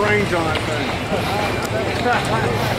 range on that thing.